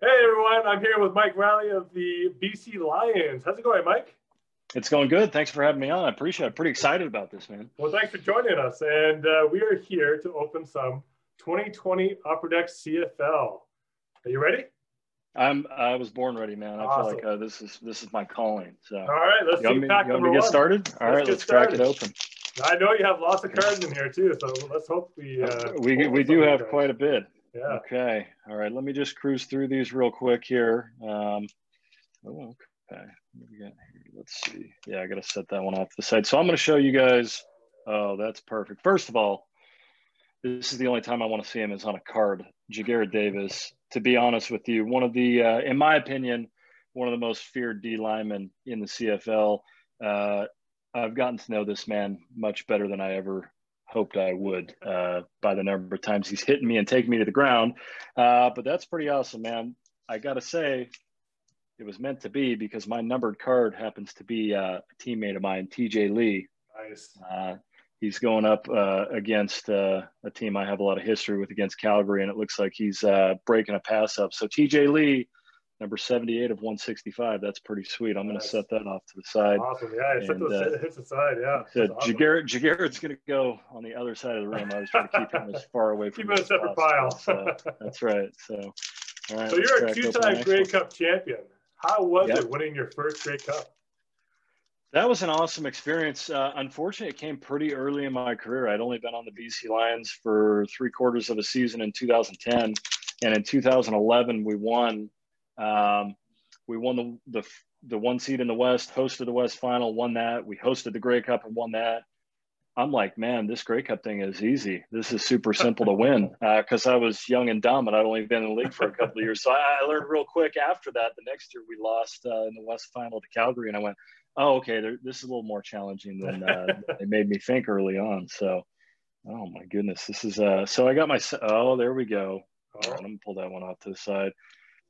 Hey everyone, I'm here with Mike Reilly of the BC Lions. How's it going, Mike? It's going good. Thanks for having me on. I appreciate it. I'm pretty excited about this, man. Well, thanks for joining us. And uh, we are here to open some 2020 Upper Deck CFL. Are you ready? I'm. I was born ready, man. I awesome. feel like uh, this is this is my calling. So. All right, let's you see. Me, pack you want me to get started? All let's right, let's started. crack it open. I know you have lots of cards in here too, so let's hope we. Uh, we we do have quite a bit. Yeah. Okay. All right. Let me just cruise through these real quick here. Um, oh, okay. Let's see. Yeah, I got to set that one off the side. So I'm going to show you guys. Oh, that's perfect. First of all, this is the only time I want to see him is on a card. Ja'Gared Davis. To be honest with you, one of the, uh, in my opinion, one of the most feared D linemen in the CFL. Uh, I've gotten to know this man much better than I ever hoped I would uh, by the number of times he's hitting me and taking me to the ground. Uh, but that's pretty awesome, man. I got to say, it was meant to be because my numbered card happens to be uh, a teammate of mine, TJ Lee. Nice. Uh, he's going up uh, against uh, a team I have a lot of history with against Calgary, and it looks like he's breaking a pass up. So TJ Lee number 78 of 165. That's pretty sweet. I'm going to set that off to the side. Awesome. Yeah, set those uh, hits aside. Yeah. Said awesome. Ja'Gared's going to go on the other side of the room. I was trying to keep him as far away from Keep him a separate pile. so, that's right. So, all right. So you're a two-time Grey Cup champion. How was yep. it winning your first Grey Cup? That was an awesome experience. Uh, unfortunately, it came pretty early in my career. I'd only been on the BC Lions for three quarters of a season in 2010. And in 2011, we won um, we won the, the the one seed in the West, hosted the West Final, won that. We hosted the Grey Cup and won that. I'm like, man, this Grey Cup thing is easy. This is super simple to win because uh, I was young and dumb and I'd only been in the league for a couple of years. So I, I learned real quick after that. The next year we lost uh, in the West Final to Calgary, and I went, oh, okay, this is a little more challenging than uh, they made me think early on. So, oh my goodness, this is uh. So I got my oh, there we go. Oh. Gonna pull that one off to the side.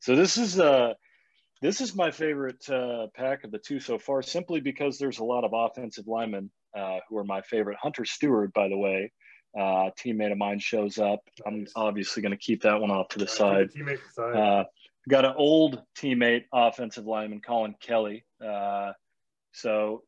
So this is uh, this is my favorite uh, pack of the two so far, simply because there's a lot of offensive linemen uh, who are my favorite. Hunter Steward, by the way, uh, teammate of mine shows up. I'm obviously going to keep that one off to the side. Teammate side. Uh, got an old teammate, offensive lineman, Colin Kelly. Uh, so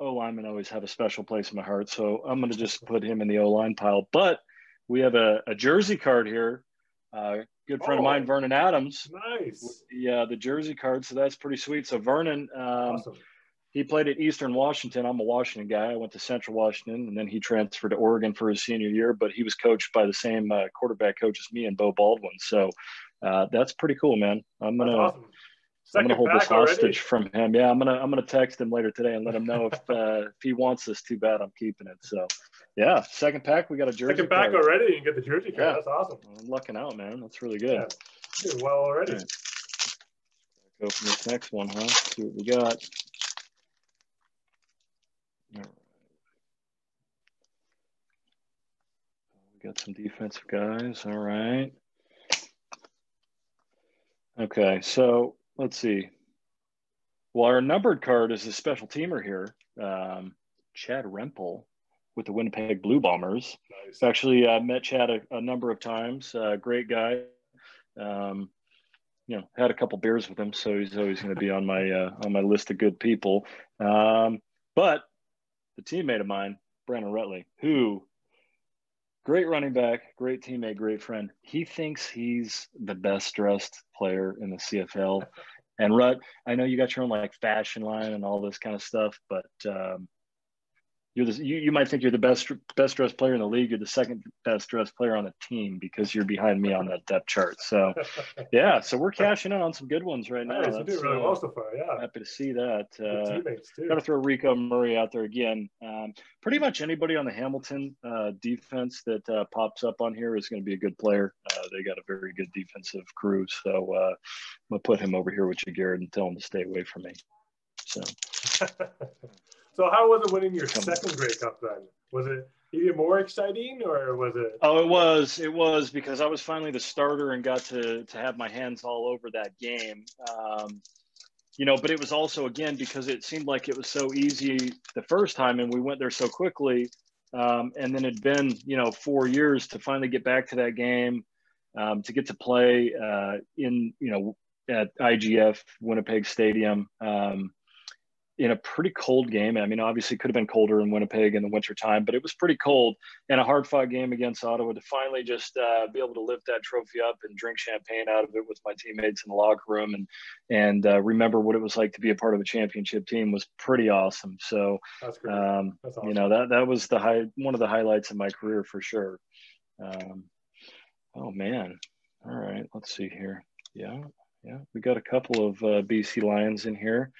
O linemen always have a special place in my heart. So I'm going to just put him in the O line pile. But we have a, a jersey card here. Uh, good friend oh, of mine, oh, Vernon Adams. Nice. The uh, the jersey card, so that's pretty sweet. So Vernon, um, awesome. he played at Eastern Washington. I'm a Washington guy. I went to Central Washington, and then he transferred to Oregon for his senior year. But he was coached by the same uh, quarterback coach as me and Beau Baldwin. So uh, that's pretty cool, man. I'm gonna. Awesome. I'm gonna hold this hostage already. from him. Yeah, I'm gonna I'm gonna text him later today and let him know if uh, if he wants this. Too bad, I'm keeping it. So yeah, second pack. We got a jersey. Second pack card. already. You get the jersey card. Yeah. That's awesome. I'm lucking out, man. That's really good. Yeah. well already. Right. Go from this next one, huh? See what we got. All right. We got some defensive guys. All right. Okay, so let's see. Well, our numbered card is a special teamer here. Um, Chad Rempel with the Winnipeg Blue Bombers. Nice. Actually, uh, met Chad a, a, number of times. Uh, great guy. Um, you know, had a couple beers with him, so he's always going to be on my uh, on my list of good people. Um, but the teammate of mine, Brandon Rutley, who great running back, great teammate, great friend. He thinks he's the best dressed player in the CFL. And Rut, I know you got your own like fashion line and all this kind of stuff, but um, you're the, you, you might think you're the best best dressed player in the league. You're the second best dressed player on the team because you're behind me on that depth chart. So, yeah, so we're cashing in on some good ones right now. Nice, you doing really uh, well so far. Yeah, happy to see that. Uh. Got to throw Rico Murray out there again. Um, pretty much anybody on the Hamilton uh, defense that uh, pops up on here is going to be a good player. Uh, they got a very good defensive crew, so uh, I'm gonna put him over here with Ja'Gared and tell him to stay away from me. So. So how was it winning your second Grey Cup then? Was it even more exciting or was it oh it was it was because i was finally the starter and got to to have my hands all over that game um, you know but it was also again because it seemed like it was so easy the first time and we went there so quickly um, and then it'd been you know four years to finally get back to that game um, to get to play uh, in you know at IGF Winnipeg Stadium. Um, in a pretty cold game. I mean, obviously, could have been colder in Winnipeg in the wintertime, but it was pretty cold and a hard fought game against Ottawa to finally just uh, be able to lift that trophy up and drink champagne out of it with my teammates in the locker room and and uh, remember what it was like to be a part of a championship team was pretty awesome. So, um, awesome. you know, that that was the high one of the highlights of my career for sure. Um, oh man, all right, let's see here. Yeah, yeah, we got a couple of uh, BC Lions in here.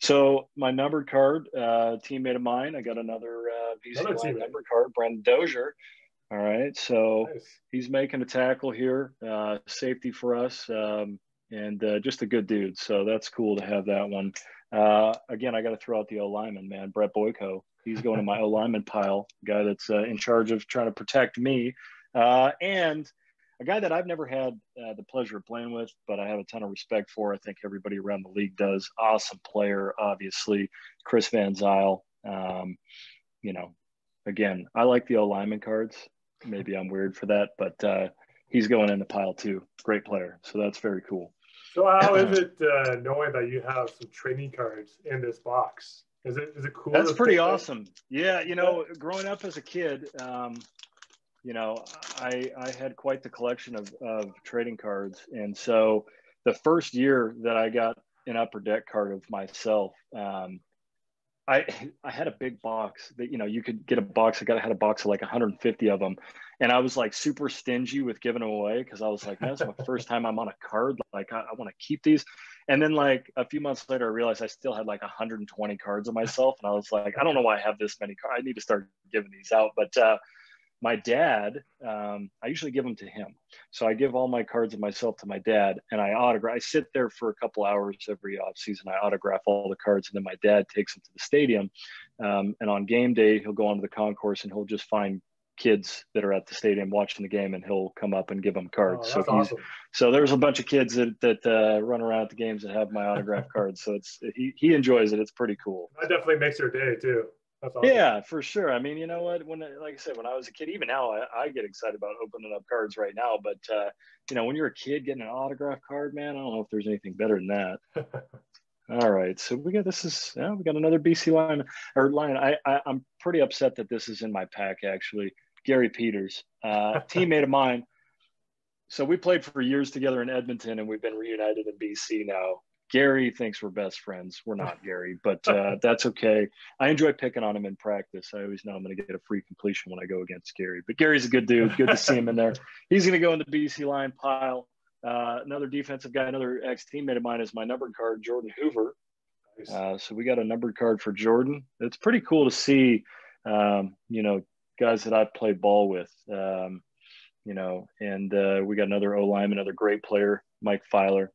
So my numbered card, uh, teammate of mine, I got another uh, BC another Lion numbered card, Brendan Dozier. All right, so nice. he's making a tackle here, uh, safety for us, um, and uh, just a good dude. So that's cool to have that one. Uh, again, I got to throw out the O lineman, man, Brett Boyko. He's going to my O lineman pile, guy that's uh, in charge of trying to protect me. and a guy that I've never had uh, the pleasure of playing with, but I have a ton of respect for. I think everybody around the league does. Awesome player, obviously. Chris Van Zeyl. Um, you know, again, I like the O lineman cards. Maybe I'm weird for that, but uh, he's going in the pile too. Great player. So that's very cool. So how is it uh, knowing that you have some trading cards in this box? Is it is it cool? That's pretty awesome. That? Yeah, you know, growing up as a kid, um, you know, I, I had quite the collection of, of trading cards. And so the first year that I got an upper deck card of myself, um, I, I had a big box that, you know, you could get a box. I got, I had a box of like 150 of them. And I was like super stingy with giving them away. Cause I was like, that's my first time I'm on a card. Like I, I want to keep these. And then like a few months later, I realized I still had like 120 cards of myself. And I was like, I don't know why I have this many cards. I need to start giving these out. But, uh, my dad um, i usually give them to him. So i give all my cards of myself to my dad and i autograph i sit there for a couple hours every off season. I autograph all the cards and then my dad takes them to the stadium um, and on game day he'll go onto the concourse and he'll just find kids that are at the stadium watching the game and he'll come up and give them cards. Oh, so he's awesome. so there's a bunch of kids that, that uh, run around at the games that have my autograph cards. So it's he, he enjoys it. It's pretty cool. That definitely makes your day too Awesome. Yeah, for sure. I mean, you know what? When, like I said, when I was a kid, even now, I, I get excited about opening up cards right now. But uh, you know, when you're a kid getting an autograph card, man, I don't know if there's anything better than that. All right, so we got this is yeah, we got another BC line or line. I, I am pretty upset that this is in my pack actually. Gary Peters, uh, teammate of mine. So we played for years together in Edmonton, and we've been reunited in BC now. Gary thinks we're best friends. We're not Gary, but uh, that's okay. I enjoy picking on him in practice. I always know I'm going to get a free completion when I go against Gary. But Gary's a good dude. Good to see him in there. He's going to go in the BC line pile. Uh, another defensive guy, another ex teammate of mine is my numbered card, Jordan Hoover. Uh, so we got a numbered card for Jordan. It's pretty cool to see, um, you know, guys that I've played ball with. Um, you know, and uh, we got another O line, another great player, Mike Filer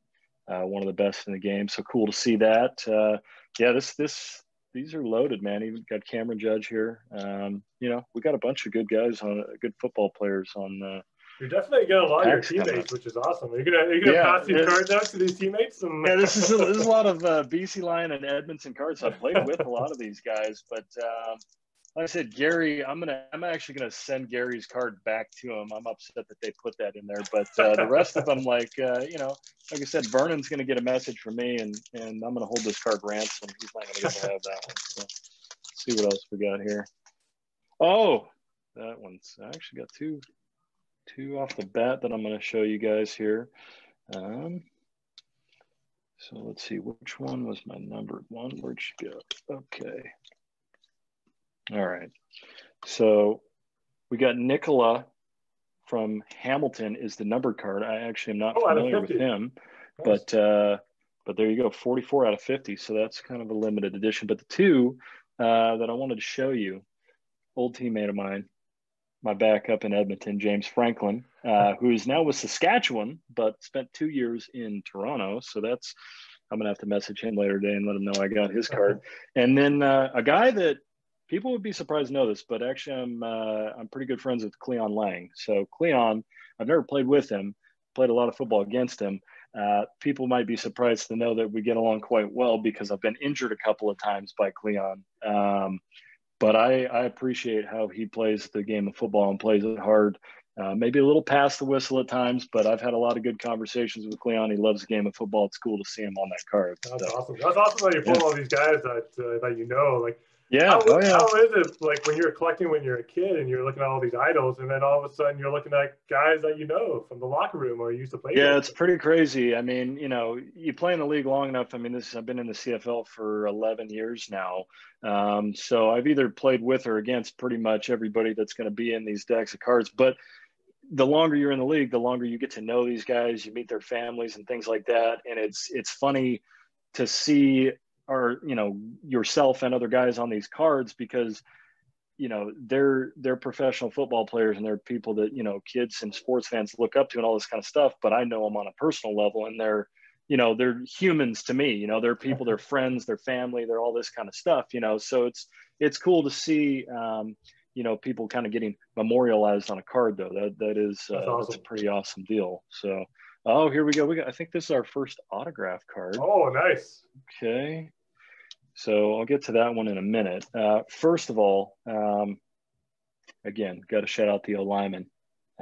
uh, one of the best in the game. So cool to see that. Uh, yeah, this this these are loaded, man. Even got Cameron Judge here. Um, you know, we got a bunch of good guys on good football players on. Uh, you're definitely getting a lot of your teammates, which is awesome. Are you gonna, are you gonna yeah, pass these cards out to these teammates? And... yeah, this is a, this is a lot of uh, BC Lion and Edmonton cards. I've played with a lot of these guys, but um, like I said, Gary, I'm gonna, I'm actually gonna send Gary's card back to him. I'm upset that they put that in there, but uh, the rest of them, like, uh, you know, like I said, Vernon's gonna get a message from me, and and I'm gonna hold this card ransom. He's not gonna get to have that one. So, see what else we got here. Oh, that one's I actually got two, two off the bat that I'm gonna show you guys here. Um, so let's see, which one was my numbered one? Where'd she go? Okay. All right. So we got Nicola from Hamilton is the number card. I actually am not oh, familiar with him, nice. but uh, but there you go, 44 out of 50. So that's kind of a limited edition. But the two uh, that I wanted to show you, old teammate of mine, my backup in Edmonton, James Franklin, uh, who is now with Saskatchewan, but spent two years in Toronto. So that's I'm gonna have to message him later today and let him know I got his card. and then uh, a guy that people would be surprised to know this, but actually, I'm uh, I'm pretty good friends with Cleon Lang. So Cleon, I've never played with him, played a lot of football against him. Uh, people might be surprised to know that we get along quite well because I've been injured a couple of times by Cleon. Um, but I, I appreciate how he plays the game of football and plays it hard. Uh, maybe a little past the whistle at times, but I've had a lot of good conversations with Cleon. He loves the game of football. It's cool to see him on that card. That's so, awesome. That's awesome that you pull yeah. all these guys that uh, that you know. Like, yeah, how, oh, yeah. how is it like when you're collecting when you're a kid and you're looking at all these idols, and then all of a sudden you're looking at guys that you know from the locker room or you used to play? Yeah, with? it's pretty crazy. I mean, you know, you play in the league long enough. I mean, this I've been in the CFL for 11 years now, um, so I've either played with or against pretty much everybody that's going to be in these decks of cards, but the longer you're in the league, the longer you get to know these guys, you meet their families and things like that. And it's it's funny to see or you know yourself and other guys on these cards because you know they're they're professional football players and they're people that you know kids and sports fans look up to and all this kind of stuff. But i know them on a personal level and they're you know they're humans to me you know they're people they're friends they're family they're all this kind of stuff you know. So it's it's cool to see um, you know people kind of getting memorialized on a card though. That that is uh, that's, awesome. that's, a pretty awesome deal. So oh here we go. We got i think this is our first autograph card. Oh nice. Okay so i'll get to that one in a minute uh, first of all um, again got to shout out the o lineman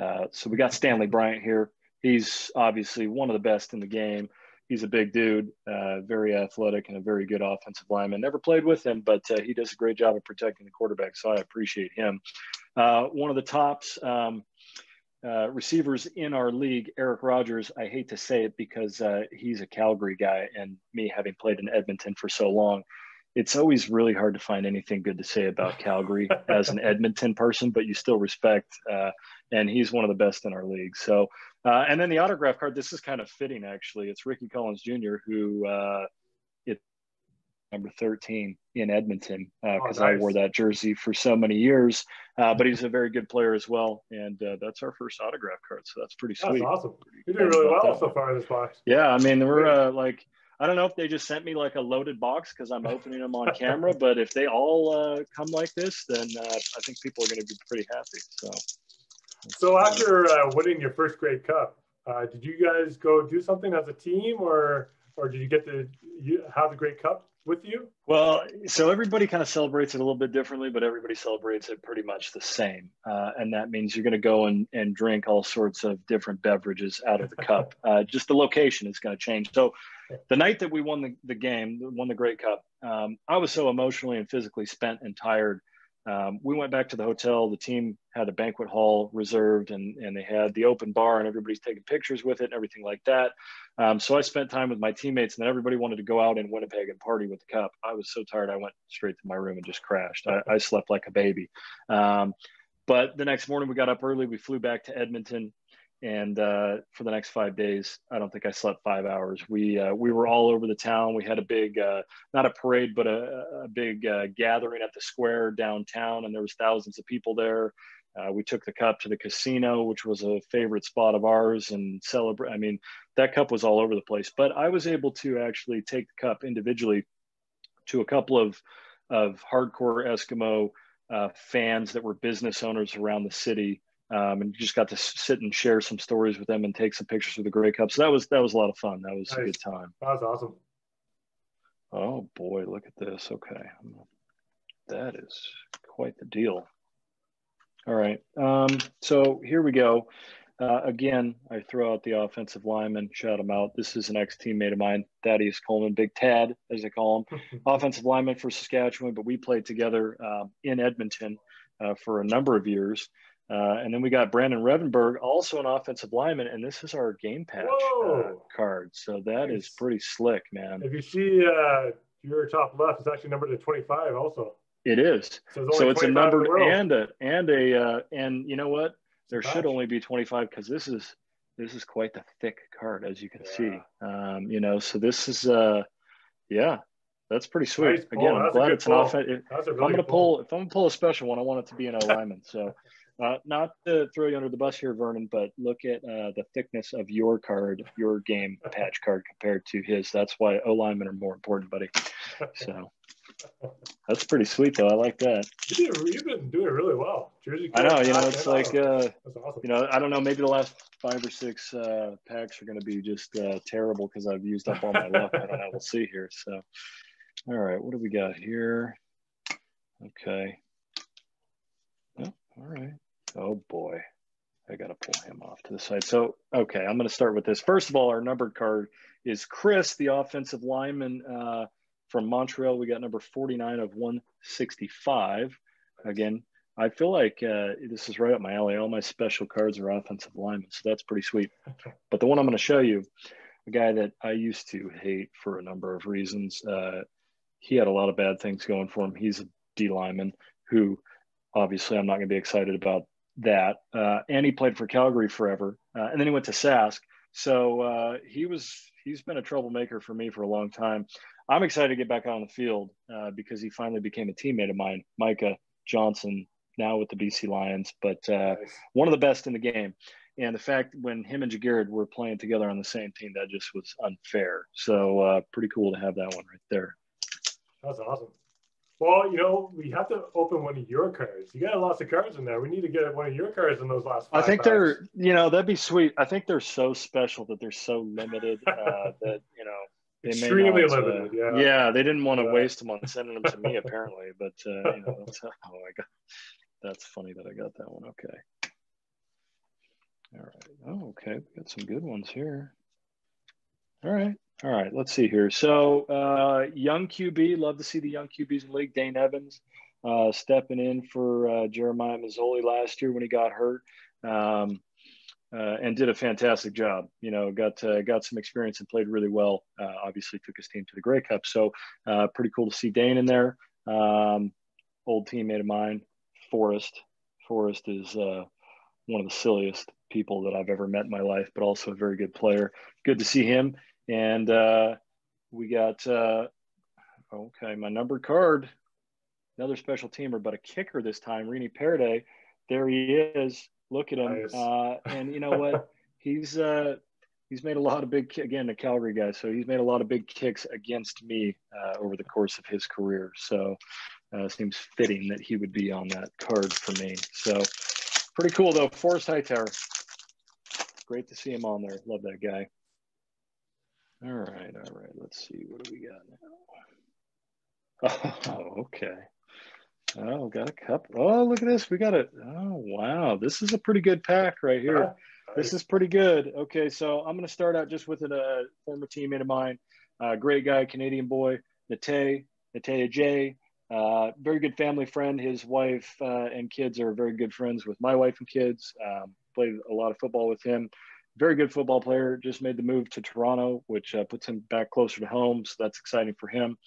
uh, so we got stanley bryant here he's obviously one of the best in the game he's a big dude, uh, very athletic, and a very good offensive lineman. Never played with him, but uh, he does a great job of protecting the quarterback, so I appreciate him. Uh, one of the tops um, uh, receivers in our league, Eric Rogers. I hate to say it because uh, he's a Calgary guy, and me having played in Edmonton for so long, it's always really hard to find anything good to say about Calgary as an Edmonton person, but you still respect. Uh, and he's one of the best in our league. So, uh, and then the autograph card. This is kind of fitting, actually. It's Ricky Collins Jr., who uh, number thirteen in Edmonton because uh, oh, nice. I wore that jersey for so many years. Uh, but he's a very good player as well, and uh, that's our first autograph card. So that's pretty sweet. That's awesome. You're doing really well so far in this box. Yeah, I mean we're like I don't know if they just sent me like a loaded box because I'm opening them on camera, but if they all uh, come like this, then uh, I think people are going to be pretty happy. So, so after uh, winning your first Grey Cup, uh, did you guys go do something as a team, or or did you get to have the Grey Cup with you? Well, so everybody kind of celebrates it a little bit differently, but everybody celebrates it pretty much the same. Uh, and that means you're going to go and, and drink all sorts of different beverages out of the cup. Uh, just the location is going to change. So the night that we won the, the game, won the Grey Cup, um, I was so emotionally and physically spent and tired um, we went back to the hotel. The team had a banquet hall reserved and, and they had the open bar and everybody's taking pictures with it and everything like that. Um, so I spent time with my teammates and then everybody wanted to go out in Winnipeg and party with the cup. I was so tired. I went straight to my room and just crashed. I, I slept like a baby. Um, but the next morning we got up early. We flew back to Edmonton and uh, for the next five days, I don't think I slept five hours. We uh, we were all over the town. We had a big, uh, not a parade, but a, a big uh, gathering at the square downtown, and there was thousands of people there. Uh, we took the cup to the casino, which was a favorite spot of ours, and celebrate. I mean, that cup was all over the place. But I was able to actually take the cup individually to a couple of of hardcore Eskimo uh, fans that were business owners around the city um, and just got to sit and share some stories with them and take some pictures with the Grey Cup. So that was that was a lot of fun. That was nice. a good time. That was awesome. Oh boy, look at this. Okay, that is quite the deal. All right, um, so here we go. Uh, again, I throw out the offensive lineman, shout him out. This is an ex teammate of mine, Thaddeus Coleman, Big Tad, as they call him, offensive lineman for Saskatchewan. But we played together uh, in Edmonton uh, for a number of years. Uh, and then we got Brandon Revenberg, also an offensive lineman, and this is our game patch uh, card. So that nice. is pretty slick, man. If you see uh, your top left, it's actually numbered to 25 also. It is. So, so it's a numbered and a and a uh, and you know what? There should only be 25 because this is this is quite the thick card as you can yeah. see. Um, you know, so this is uh yeah, that's pretty sweet. Nice Again, I'm glad it's pull. an offense. If, really I'm gonna pull. pull if I'm gonna pull a special one, I want it to be an O lineman. So uh, not to throw you under the bus here, Vernon, but look at uh, the thickness of your card, your game patch card compared to his. That's why O linemen are more important, buddy. So that's pretty sweet, though. I like that. You have been doing really well. Jersey I know. You know, it's like, uh, awesome. you know, I don't know. Maybe the last five or six uh, packs are going to be just uh, terrible because I've used up all my luck. I don't know. We'll see here. So, all right, what do we got here? Okay. All right. Oh boy. I got to pull him off to the side. So, okay, I'm going to start with this. First of all, our numbered card is Chris, the offensive lineman uh, from Montreal. We got number 49 of 165. Again, I feel like uh, this is right up my alley. All my special cards are offensive linemen, so that's pretty sweet. But the one I'm going to show you, a guy that I used to hate for a number of reasons. Uh, he had a lot of bad things going for him. He's a D lineman who, obviously, I'm not going to be excited about that. Uh, and he played for Calgary forever, uh, and then he went to Sask. So uh, he was he's been a troublemaker for me for a long time. I'm excited to get back out on the field uh, because he finally became a teammate of mine, Micah Johnson, now with the BC Lions, but uh, nice. one of the best in the game. And the fact when him and Ja'Gared were playing together on the same team, that just was unfair. So uh, pretty cool to have that one right there. That's awesome. Well, you know, we have to open one of your cards. You got lots of cards in there. We need to get one of your cards in those last. I think packs. they're, you know, that'd be sweet. I think they're so special that they're so limited uh, that you know they extremely not, uh, limited. Uh, yeah, yeah, they didn't want to yeah. waste them on sending them to me apparently, but uh, you know, that's how I got. That's funny that I got that one. Okay. All right. Oh, okay. We got some good ones here. All right. All right, let's see here. So, uh, young QB, love to see the young QBs in the league. Dane Evans uh, stepping in for uh, Jeremiah Masoli last year when he got hurt, um, uh, and did a fantastic job. You know, got uh, got some experience and played really well. Uh, obviously, took his team to the Grey Cup, so pretty cool to see Dane in there. Um, old teammate of mine, Forrest. Forrest is one of the silliest people that I've ever met in my life, but also a very good player. Good to see him. And uh, we got, uh, okay, my numbered card, another special teamer, but a kicker this time, Rene Paredes. There he is. Look at him. Nice. Uh, and you know what? he's uh, he's made a lot of big again a Calgary guy, so he's made a lot of big kicks against me uh, over the course of his career. So uh, seems fitting that he would be on that card for me. So pretty cool though. Forrest Hightower. Great to see him on there. Love that guy. All right, all right. Let's see. What do we got now? Oh, okay. Oh, got a cup. Oh, look at this. We got it. Oh, wow. This is a pretty good pack right here. This is pretty good. Okay, so I'm going to start out just with a uh, former teammate of mine, uh, great guy, Canadian boy, Nate, Nate J. Uh, very good family friend. His wife uh, and kids are very good friends with my wife and kids. Um, played a lot of football with him very good football player. Just made the move to Toronto, which uh, puts him back closer to home. So that's exciting for him.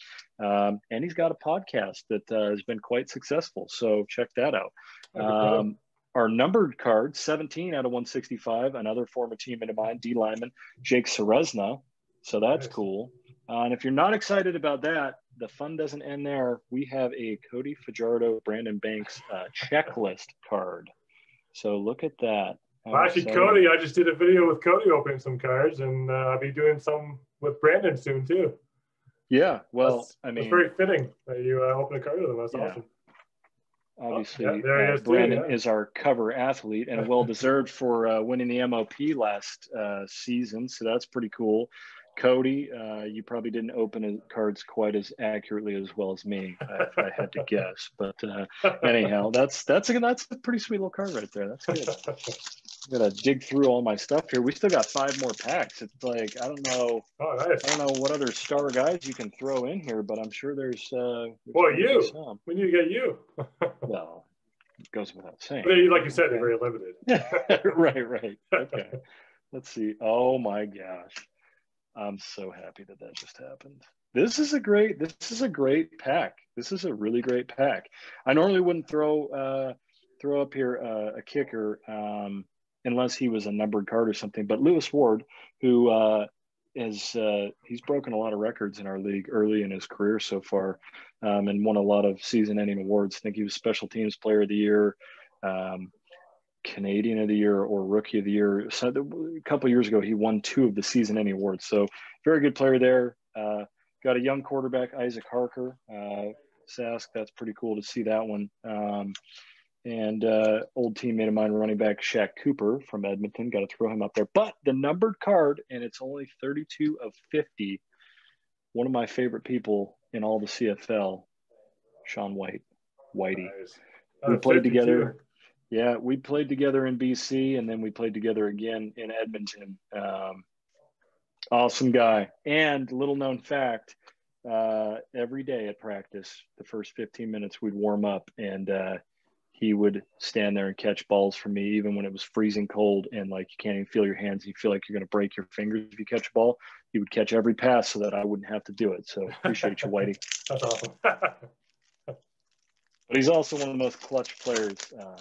Um, and he's got a podcast that uh, has been quite successful. So check that out. Um, our numbered card, 17 out of 165, another former teammate of mine, D lineman, Jake Ceresna. So that's nice. cool. Uh, and if you're not excited about that, the fun doesn't end there. We have a Cody Fajardo, Brandon Banks uh, checklist card. So look at that. Well, actually, Cody, I just did a video with Cody opening some cards, and uh, I'll be doing some with Brandon soon too. Yeah, well, that's, I mean, it's very fitting that you uh, open a card with him. That's yeah. awesome. Obviously, oh, yeah, uh, Brandon too, yeah. is our cover athlete and well deserved for uh, winning the MOP last uh, season. So that's pretty cool. Cody, uh, you probably didn't open cards quite as accurately as well as me, if I had to guess. But uh, anyhow, that's that's a that's a pretty sweet little card right there. That's good. I'm gonna dig through all my stuff here. We still got five more packs. It's like I don't know. I don't know what other star guys you can throw in here, but I'm sure there's. Uh, well, you. Some. We need to get you. well, it goes without saying. But like you said, they're very limited. right, right. Okay. Let's see. Oh my gosh. I'm so happy that that just happened. This is a great. This is a great pack. This is a really great pack. I normally wouldn't throw uh, throw up here uh, a kicker um, unless he was a numbered card or something. But Lewis Ward, who uh, is uh, he's broken a lot of records in our league early in his career so far, um, and won a lot of season-ending awards. I think he was Special Teams Player of the Year. Um, Canadian of the Year or Rookie of the Year. So a couple years ago, he won two of the season ending awards. So very good player there. Uh, got a young quarterback, Isaac Harker, uh, Sask. That's pretty cool to see that one. Um, and uh, old teammate of mine, running back Shaq Cooper from Edmonton. Got to throw him up there. But the numbered card, and it's only 32 of 50. One of my favorite people in all the CFL, Sean Whyte, Whitey. Nice. We played together Yeah, we played together in BC, and then we played together again in Edmonton. Um, awesome guy. And little known fact, uh, every day at practice, the first 15 minutes we'd warm up, and uh, he would stand there and catch balls for me, even when it was freezing cold and like you can't even feel your hands. You feel like you're going to break your fingers if you catch a ball. He would catch every pass so that I wouldn't have to do it. So appreciate you, Whitey. That's awesome. but he's also one of the most clutch players. Uh,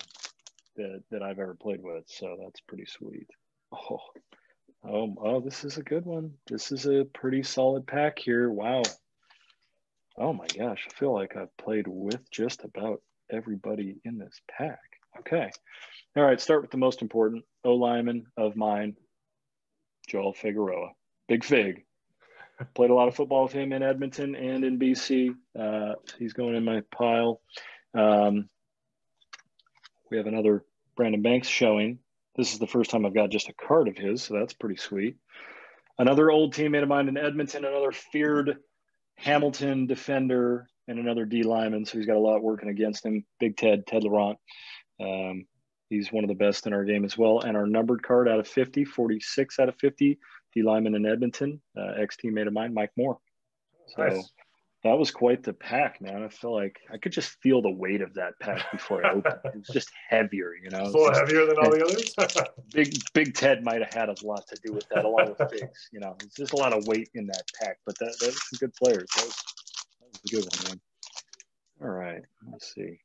that, that I've ever played with. So that's pretty sweet. Oh, oh, oh, this is a good one. This is a pretty solid pack here. Wow. Oh my gosh, I feel like I've played with just about everybody in this pack. Okay. All right, start with the most important. O lineman of mine, Joel Figueroa. Big Fig. Played a lot of football with him in Edmonton and in BC. Uh, he's going in my pile. Um, we have another Brandon Banks showing. This is the first time I've got just a card of his, so that's pretty sweet. Another old teammate of mine in Edmonton, another feared Hamilton defender, and another D lineman. So he's got a lot working against him. Big Ted, Ted Laurent. Um, he's one of the best in our game as well. And our numbered card out of 50, 46 out of 50, D lineman in Edmonton, uh, ex teammate of mine, Mike Moore. So nice that was quite the pack, man. I feel like I could just feel the weight of that pack before I opened. it was just heavier, you know. A little heavier than all the others. big Big Ted might have had a lot to do with that, along with Biggs. You know, it's just a lot of weight in that pack. But that, that was some good players. That was a good one, man. All right, let's see.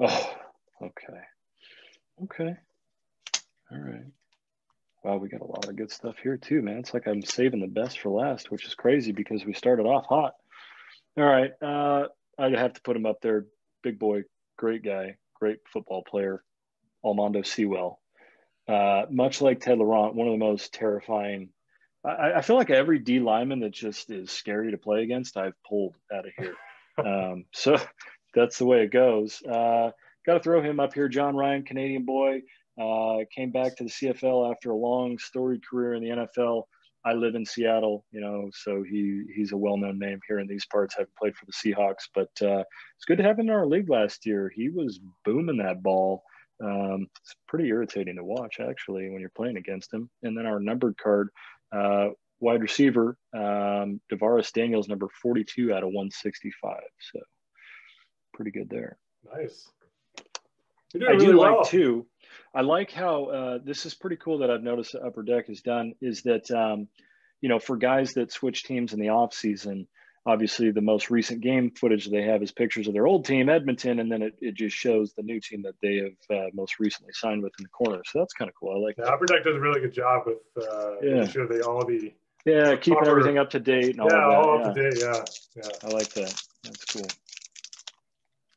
Oh, okay, okay, all right. Wow, we got a lot of good stuff here too, man. It's like I'm saving the best for last, which is crazy because we started off hot. All right. Uh, I'd have to put him up there. Big boy, great guy, great football player, Almondo Sewell. Uh, much like Ted Laurent, one of the most terrifying. I, I, feel like every D lineman that just is scary to play against, I've pulled out of here. um, so that's the way it goes. Uh, Got to throw him up here. Jon Ryan, Canadian boy, uh, came back to the CFL after a long, storied career in the NFL. I live in Seattle, you know, so he he's a well-known name here in these parts. I've played for the Seahawks, but uh, it's good to have him in our league last year. He was booming that ball. Um, it's pretty irritating to watch actually when you're playing against him. And then our numbered card, uh, wide receiver, um, DaVaris Daniels, number 42 out of 165. So pretty good there. Nice. I really do well. like too. I like how uh, this is pretty cool that I've noticed that Upper Deck has done is that um, you know for guys that switch teams in the off season, obviously the most recent game footage they have is pictures of their old team Edmonton, and then it, it just shows the new team that they have uh, most recently signed with in the corner. So that's kind of cool. I like. Yeah, Upper Deck does a really good job with uh, yeah. making sure they all the yeah keeping proper, everything up to date and all yeah, all up to date. Yeah, yeah. I like that. That's cool.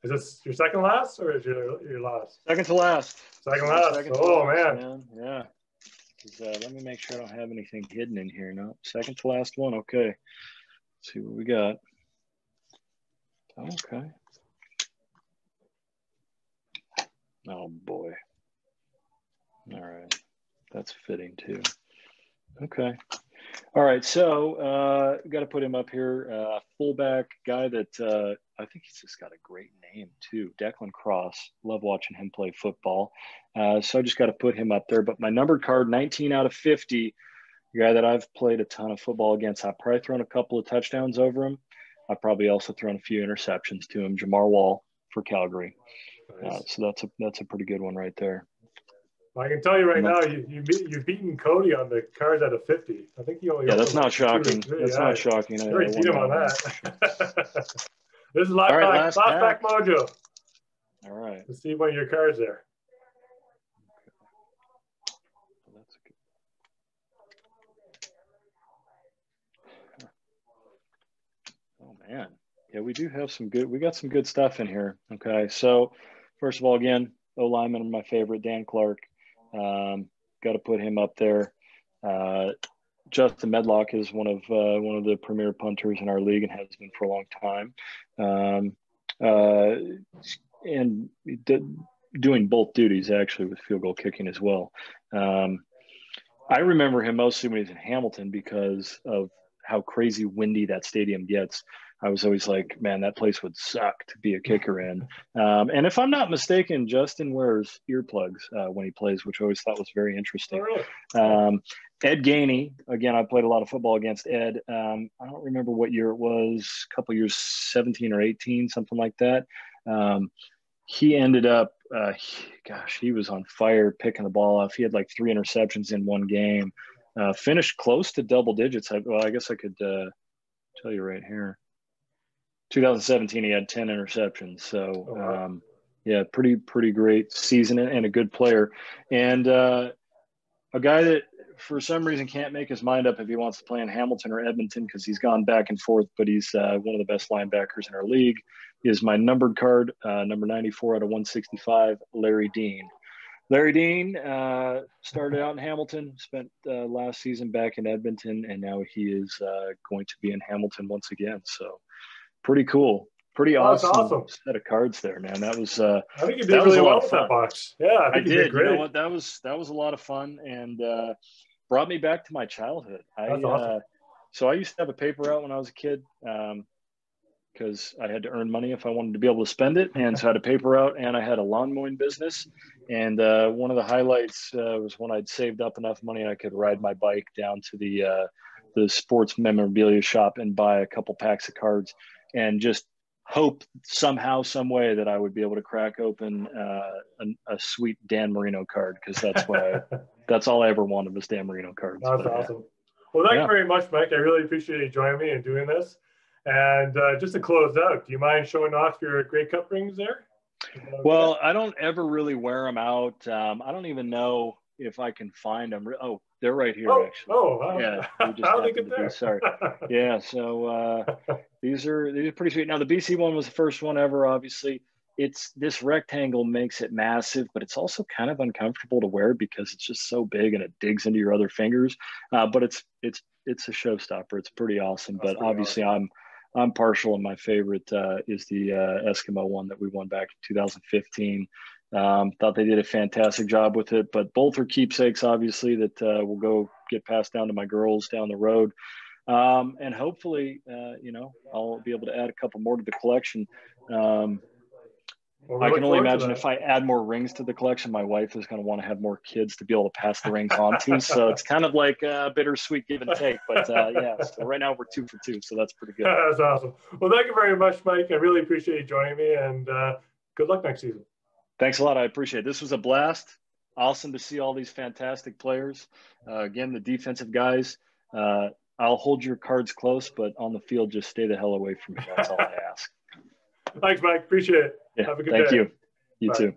Is this your second last or is your your last? Second to last. Second last. Second oh last, man. man. Yeah. Uh, let me make sure I don't have anything hidden in here. No, second to last one. Okay. See what we got. Okay. Oh boy. All right. That's fitting too. Okay. All right, so uh, got to put him up here. Uh, fullback guy that uh, I think he's just got a great name too. Declan Cross. Love watching him play football. Uh, so I just got to put him up there. But my numbered card, 19 out of 50, guy that I've played a ton of football against. I've probably thrown a couple of touchdowns over him. I've probably also thrown a few interceptions to him. Jamar Wall for Calgary. Nice. Uh, so that's a that's a pretty good one right there. I can tell you right now, you, you beat, you've beaten Cody on the cards out of 50. I think you only. Yeah, that's not shocking. That's yeah, not shocking. I beat him on that. this is live right, back, last, last back. mojo. All right. Let's see one of your cards there. Oh man, yeah, we do have some good. We got some good stuff in here. Okay, so first of all, again, O lineman, my favorite, Dan Clark. Um, Got to put him up there. Uh, Justin Medlock is one of uh, one of the premier punters in our league and has been for a long time, um, uh, and doing both duties actually with field goal kicking as well. Um, I remember him mostly when he was in Hamilton because of how crazy windy that stadium gets. I was always like, man, that place would suck to be a kicker in. Um, and if I'm not mistaken, Justin wears earplugs uh, when he plays, which I always thought was very interesting. Oh, Um, Ed Gainey, again, I played a lot of football against Ed. Um, I don't remember what year it was, a couple years, 17 or 18, something like that. Um, he ended up, uh, he, gosh, he was on fire picking the ball off. He had like three interceptions in one game, uh, finished close to double digits. I, well, I guess I could uh, tell you right here. 2017, he had 10 interceptions. So, Oh, wow. um, yeah, pretty, pretty great season and a good player. And uh, a guy that for some reason can't make his mind up if he wants to play in Hamilton or Edmonton because he's gone back and forth, but he's uh, one of the best linebackers in our league. He is my numbered card, uh, number 94 out of 165, Larry Dean. Larry Dean uh, started out in Hamilton, spent uh, last season back in Edmonton, and now he is uh, going to be in Hamilton once again. So pretty cool. Pretty Oh, awesome, awesome. set of cards there, man. That was uh, I think you did really well with that box. Yeah, I I did. did great. You know what? That was that was a lot of fun and uh, brought me back to my childhood. I That's awesome. uh, so I used to have a paper out when I was a kid because I had to earn money if I wanted to be able to spend it, and so I had a paper out, and I had a lawn mowing business. And uh, one of the highlights uh, was when I'd saved up enough money I could ride my bike down to the uh, the sports memorabilia shop and buy a couple packs of cards, and just hope somehow, some way that I would be able to crack open uh, a, a sweet Dan Marino card because that's what I that's all I ever wanted was Dan Marino cards. That's But, yeah. awesome. Well, thank Yeah. you very much, Mike. I really appreciate you joining me and doing this. And uh, just to close out, do you mind showing off your Grey Cup rings there? Well, I don't ever really wear them out. Um, I don't even know if I can find them. Oh, they're right here, oh, actually. oh, how, Yeah, how we just did they get be- there? sorry. Yeah, so uh, these are these are pretty sweet. Now the BC one was the first one ever. Obviously, it's this rectangle makes it massive, but it's also kind of uncomfortable to wear because it's just so big and it digs into your other fingers. Uh, but it's it's it's a showstopper. It's pretty awesome. That's but pretty obviously, I'm I'm partial, and my favorite uh, is the uh, Eskimo one that we won back in 2015. Um, thought they did a fantastic job with it, but both are keepsakes, obviously, that uh, will go get passed down to my girls down the road. Um, and hopefully, uh, you know, I'll be able to add a couple more to the collection. Um, Well, I can only imagine if I add more rings to the collection, my wife is going to want to have more kids to be able to pass the rings on to. So it's kind of like a bittersweet give and take. But uh, yeah, so right now we're two for two, so that's pretty good. That's awesome. Well, thank you very much, Mike. I really appreciate you joining me, and uh, good luck next season. Thanks a lot. I appreciate it. This was a blast. Awesome to see all these fantastic players. Uh, again, the defensive guys. Uh, I'll hold your cards close, but on the field, just stay the hell away from me. That's all I ask. Thanks, Mike. Appreciate it. Yeah, Have a good thank day. Thank you. You Bye. too.